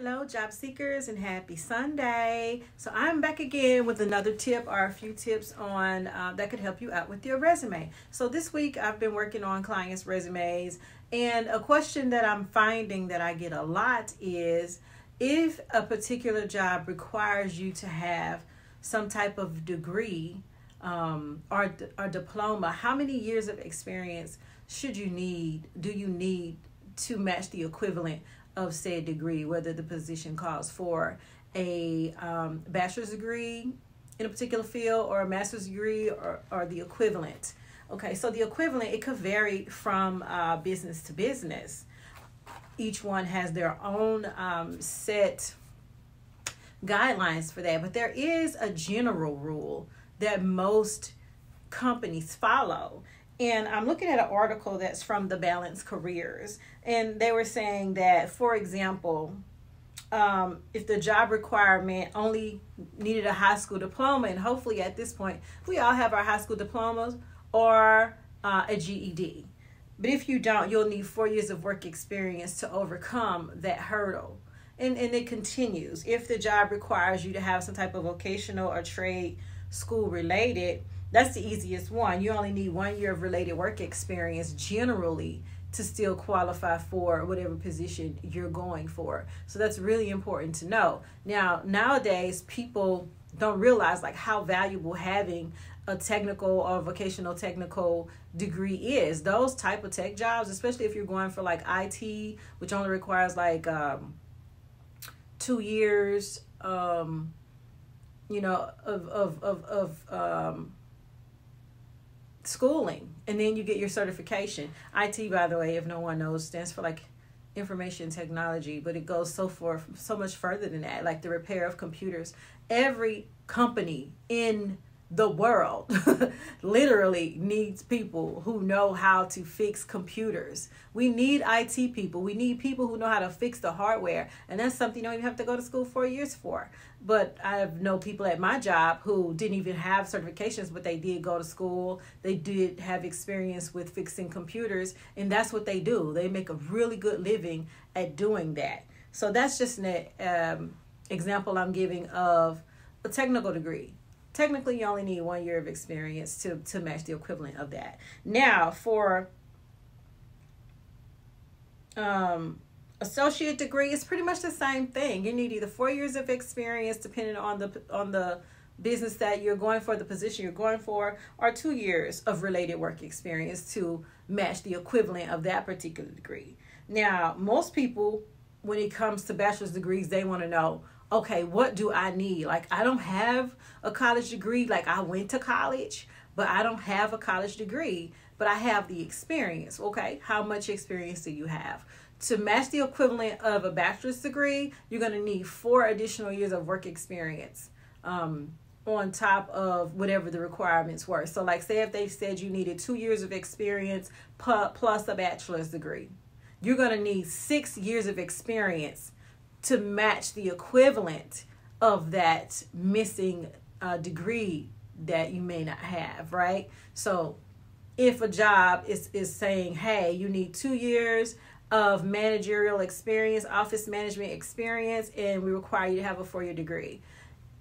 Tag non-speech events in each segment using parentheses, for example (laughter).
Hello, job seekers, and happy Sunday. So, I'm back again with another tip or a few tips on uh, that could help you out with your resume. So, this week I've been working on clients' resumes, and a question that I'm finding that I get a lot is if a particular job requires you to have some type of degree um, or, or diploma, how many years of experience should you need, do you need to match the equivalent of said degree, whether the position calls for a um, bachelor's degree in a particular field or a master's degree or, or the equivalent. Okay, so the equivalent, it could vary from uh, business to business. Each one has their own um, set guidelines for that, but there is a general rule that most companies follow. And I'm looking at an article that's from the Balance Careers, and they were saying that, for example, um, if the job requirement only needed a high school diploma, and hopefully at this point we all have our high school diplomas or uh, a GED. But if you don't, you'll need four years of work experience to overcome that hurdle. And, and it continues. If the job requires you to have some type of vocational or trade school related, that's the easiest one. You only need one year of related work experience generally to still qualify for whatever position you're going for. So that's really important to know. Now, nowadays people don't realize like how valuable having a technical or vocational technical degree is. Those type of tech jobs, especially if you're going for like IT, which only requires like um, two years, um, you know, of of of of um, schooling and then you get your certification. It by the way if no one knows stands for like information technology but it goes so far so much further than that like the repair of computers. Every company in the world (laughs) literally needs people who know how to fix computers. We need IT people. We need people who know how to fix the hardware. And that's something you don't even have to go to school four years for. But I know people at my job who didn't even have certifications, but they did go to school. They did have experience with fixing computers. And that's what they do. They make a really good living at doing that. So that's just an um, example I'm giving of a technical degree technically you only need one year of experience to to match the equivalent of that. Now for um associate degree it's pretty much the same thing. You need either four years of experience depending on the on the business that you're going for the position you're going for or two years of related work experience to match the equivalent of that particular degree. Now most people when it comes to bachelor's degrees they want to know okay, what do I need? Like, I don't have a college degree. Like, I went to college, but I don't have a college degree, but I have the experience. Okay, how much experience do you have? To match the equivalent of a bachelor's degree, you're going to need four additional years of work experience. Um, on top of whatever the requirements were. So, like, say if they said you needed two years of experience plus a bachelor's degree, you're going to need six years of experience to match the equivalent of that missing uh, degree that you may not have, right? So if a job is, is saying, hey, you need two years of managerial experience, office management experience, and we require you to have a four year degree.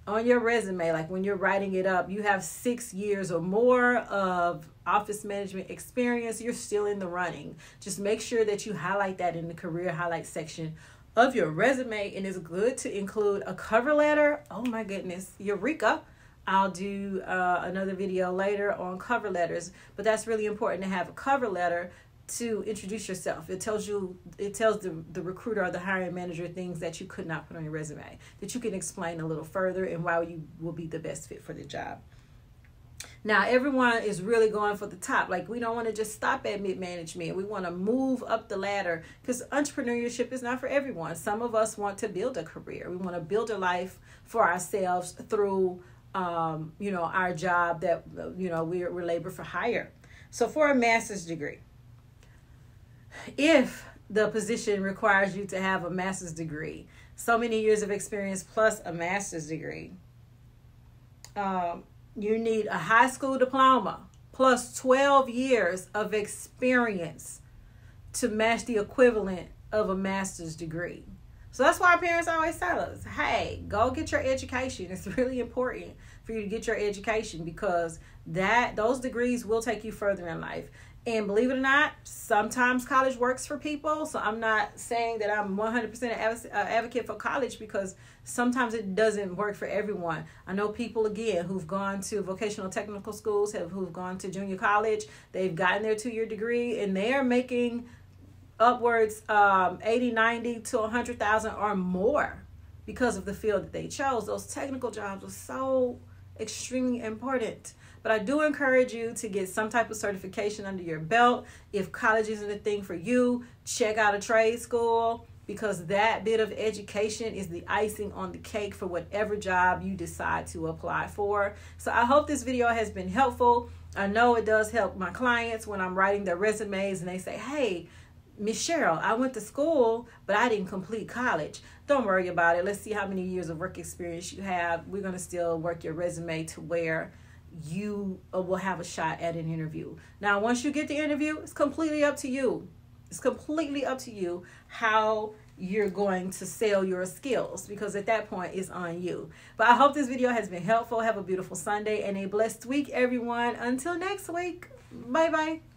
On your resume, like when you're writing it up, you have six years or more of office management experience, you're still in the running. Just make sure that you highlight that in the career highlight section of your resume and it's good to include a cover letter. Oh my goodness, Eureka. I'll do uh, another video later on cover letters, but that's really important to have a cover letter to introduce yourself. It tells you, it tells the, the recruiter or the hiring manager things that you could not put on your resume that you can explain a little further and why you will be the best fit for the job. Now, everyone is really going for the top. Like, we don't want to just stop at mid management. We want to move up the ladder because entrepreneurship is not for everyone. Some of us want to build a career, we want to build a life for ourselves through, um, you know, our job that, you know, we're, we're labor for hire. So, for a master's degree, if the position requires you to have a master's degree, so many years of experience plus a master's degree, um, you need a high school diploma plus 12 years of experience to match the equivalent of a master's degree. So that's why our parents always tell us, hey, go get your education. It's (laughs) really important for you to get your education because that those degrees will take you further in life. And believe it or not, sometimes college works for people. So I'm not saying that I'm 100% an uh, advocate for college because sometimes it doesn't work for everyone. I know people again who've gone to vocational technical schools, have who've gone to junior college, they've gotten their two year degree, and they are making upwards um, 80, 90 to 100,000 or more because of the field that they chose. Those technical jobs are so extremely important. But I do encourage you to get some type of certification under your belt. If college isn't a thing for you, check out a trade school because that bit of education is the icing on the cake for whatever job you decide to apply for. So I hope this video has been helpful. I know it does help my clients when I'm writing their resumes and they say, hey, Miss Cheril, I went to school, but I didn't complete college. Don't worry about it. Let's see how many years of work experience you have. We're going to still work your resume to where you uh, will have a shot at an interview. Now, once you get the interview, it's completely up to you. It's completely up to you how you're going to sell your skills because at that point it's on you. But I hope this video has been helpful. Have a beautiful Sunday and a blessed week, everyone. Until next week, bye bye.